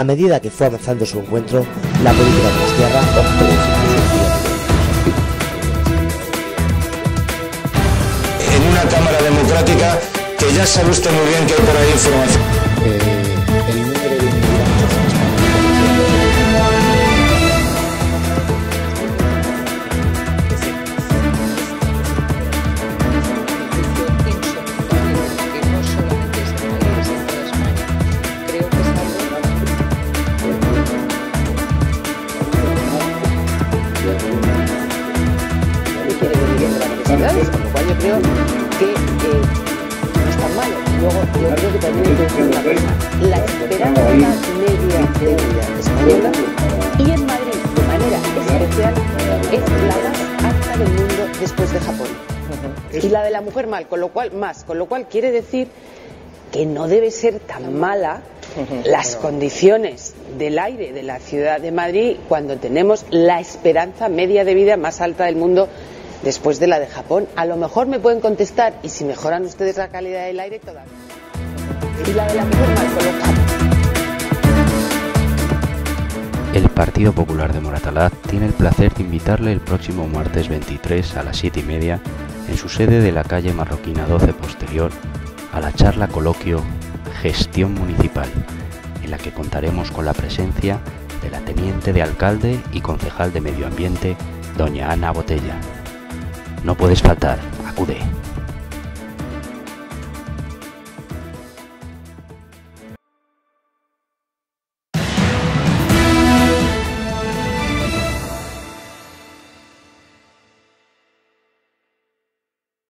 A medida que fue avanzando su encuentro, la política de Tierra optó En una Cámara democrática que ya usted muy bien que hay por ahí información. Eh, creo que eh, no es tan malo. Luego, yo creo que también hay que decir una cosa, la esperanza media de vida española y en Madrid, de manera especial, es la más alta del mundo después de Japón. Y la de la mujer mal, con lo cual más, con lo cual quiere decir que no debe ser tan mala las condiciones del aire de la ciudad de Madrid cuando tenemos la esperanza media de vida más alta del mundo después de la de Japón. A lo mejor me pueden contestar y si mejoran ustedes la calidad del aire todavía. Y la de la mujer mal colocada. El Partido Popular de Moratalaz tiene el placer de invitarle el próximo martes 23 a las 7 y media en su sede de la calle Marroquina 12 posterior a la charla coloquio Gestión Municipal, en la que contaremos con la presencia de la teniente de alcalde y concejal de Medio Ambiente, doña Ana Botella. No puedes faltar, acude.